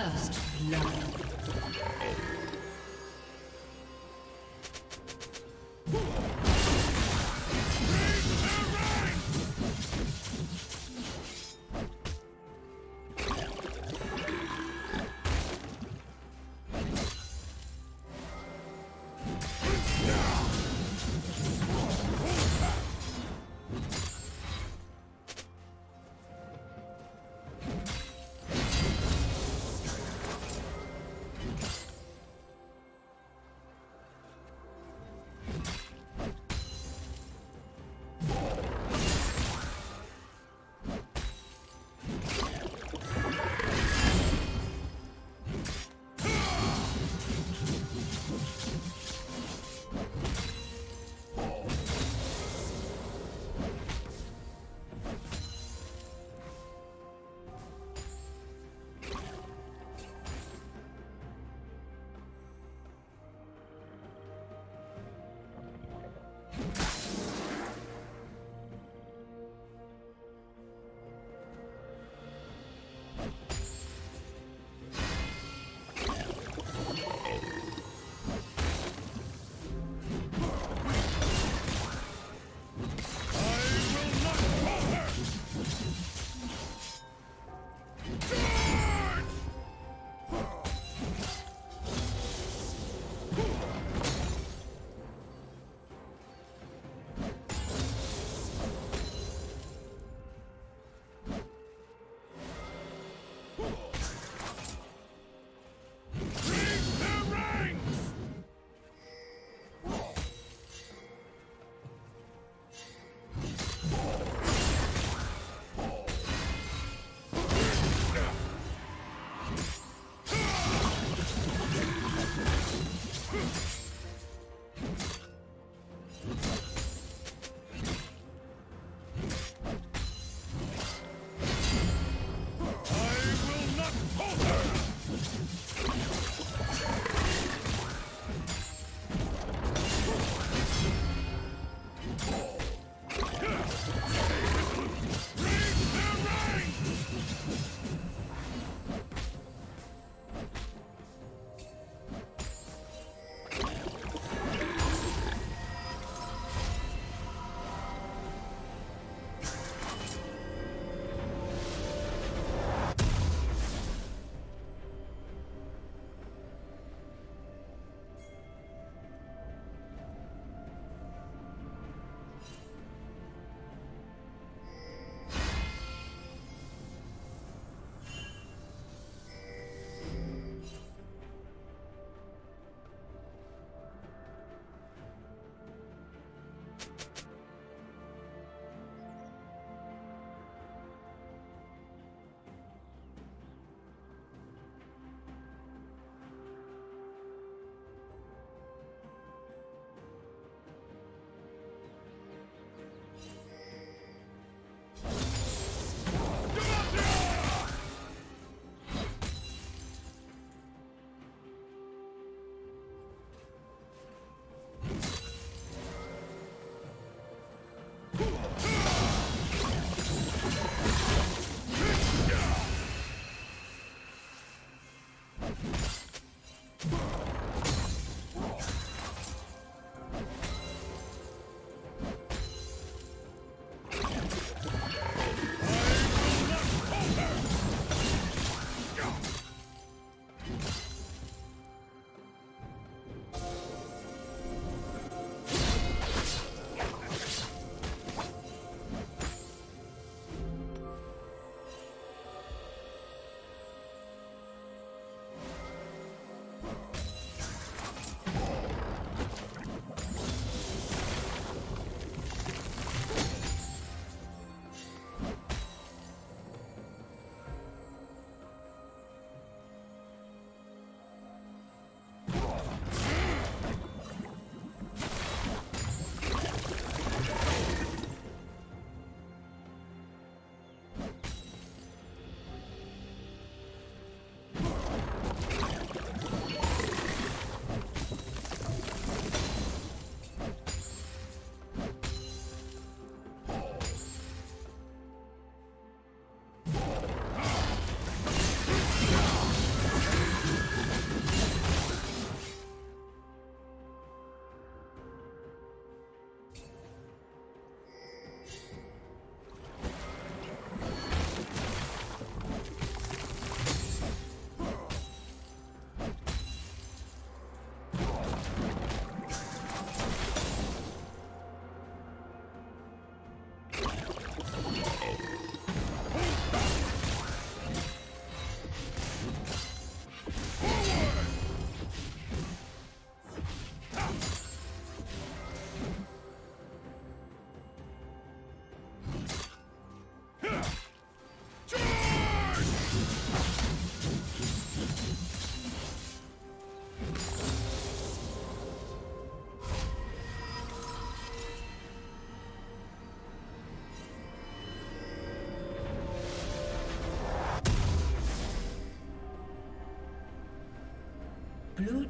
First blood.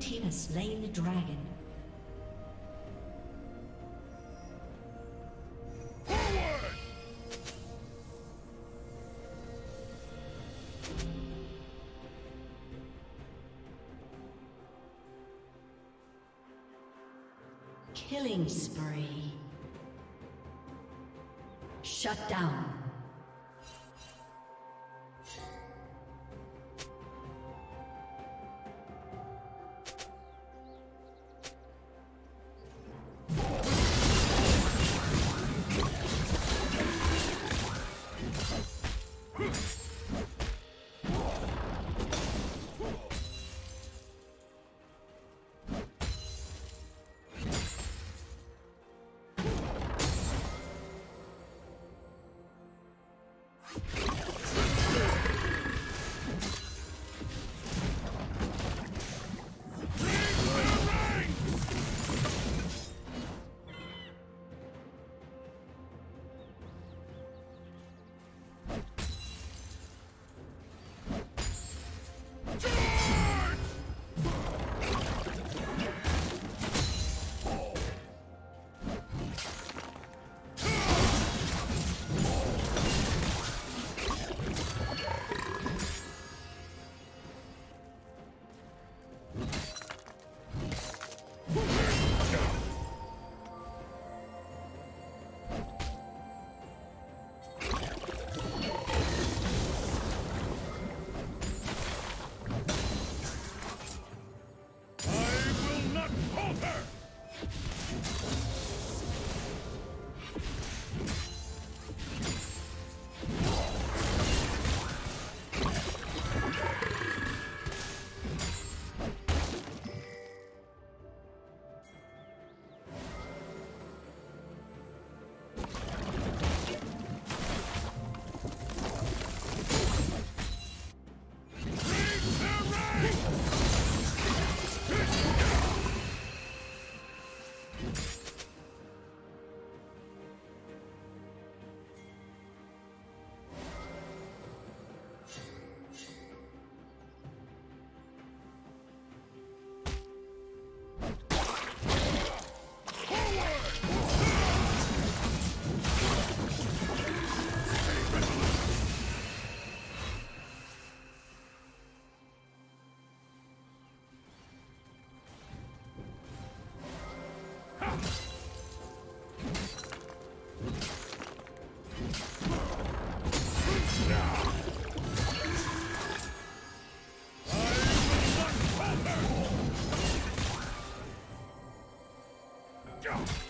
Team has slain the dragon. Killing spree. Shut down. Go!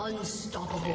Unstoppable.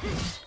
Huh?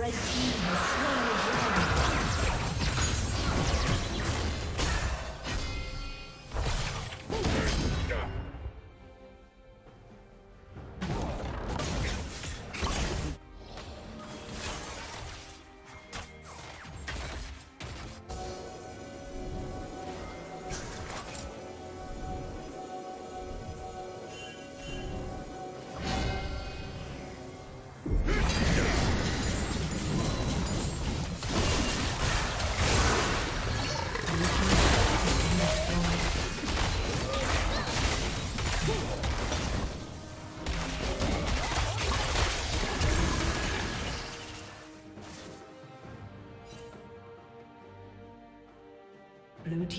Red team